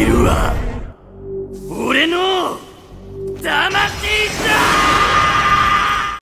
いるわ